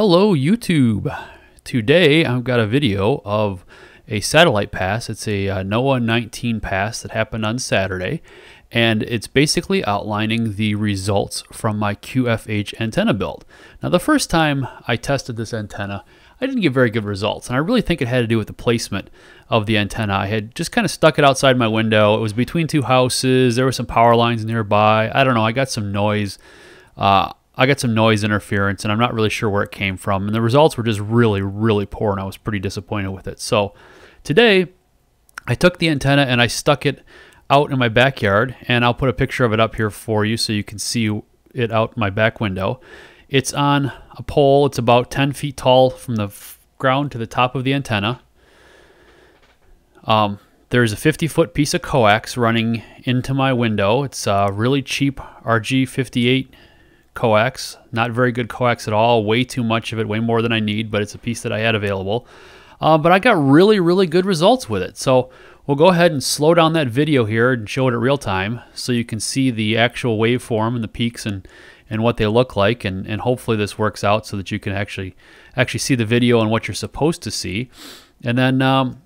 Hello YouTube! Today I've got a video of a satellite pass. It's a uh, NOAA 19 pass that happened on Saturday and it's basically outlining the results from my QFH antenna build. Now the first time I tested this antenna I didn't get very good results and I really think it had to do with the placement of the antenna. I had just kind of stuck it outside my window. It was between two houses. There were some power lines nearby. I don't know. I got some noise. Uh, I got some noise interference and I'm not really sure where it came from. And the results were just really, really poor and I was pretty disappointed with it. So today I took the antenna and I stuck it out in my backyard and I'll put a picture of it up here for you so you can see it out my back window. It's on a pole. It's about 10 feet tall from the ground to the top of the antenna. Um, there's a 50 foot piece of coax running into my window. It's a really cheap RG58 coax. Not very good coax at all. Way too much of it, way more than I need, but it's a piece that I had available. Uh, but I got really, really good results with it. So we'll go ahead and slow down that video here and show it at real time so you can see the actual waveform and the peaks and, and what they look like. And, and hopefully this works out so that you can actually actually see the video and what you're supposed to see. And then um,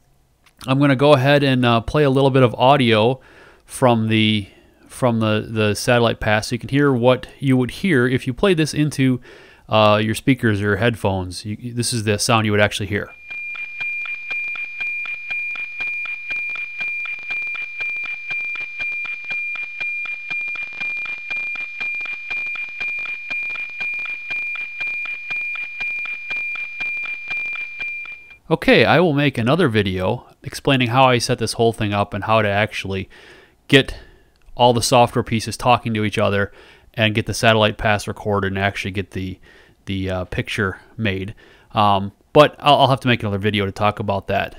I'm going to go ahead and uh, play a little bit of audio from the from the, the satellite pass so you can hear what you would hear if you play this into uh, your speakers or headphones. You, this is the sound you would actually hear. Okay, I will make another video explaining how I set this whole thing up and how to actually get all the software pieces talking to each other and get the satellite pass recorded and actually get the the uh, picture made. Um, but I'll, I'll have to make another video to talk about that.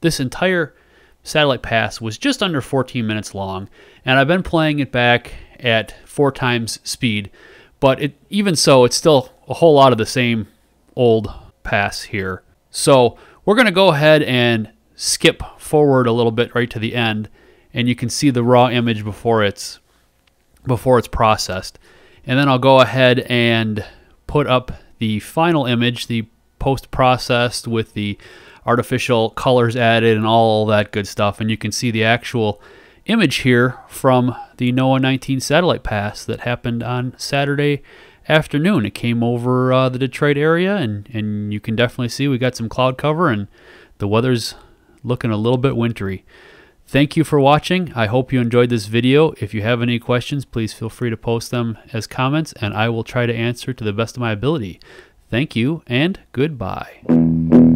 This entire satellite pass was just under 14 minutes long, and I've been playing it back at four times speed. But it, even so, it's still a whole lot of the same old pass here. So we're going to go ahead and skip forward a little bit right to the end and you can see the raw image before it's before it's processed. And then I'll go ahead and put up the final image, the post-processed with the artificial colors added and all that good stuff. And you can see the actual image here from the NOAA 19 satellite pass that happened on Saturday afternoon. It came over uh, the Detroit area, and, and you can definitely see we got some cloud cover, and the weather's looking a little bit wintry. Thank you for watching. I hope you enjoyed this video. If you have any questions, please feel free to post them as comments and I will try to answer to the best of my ability. Thank you and goodbye.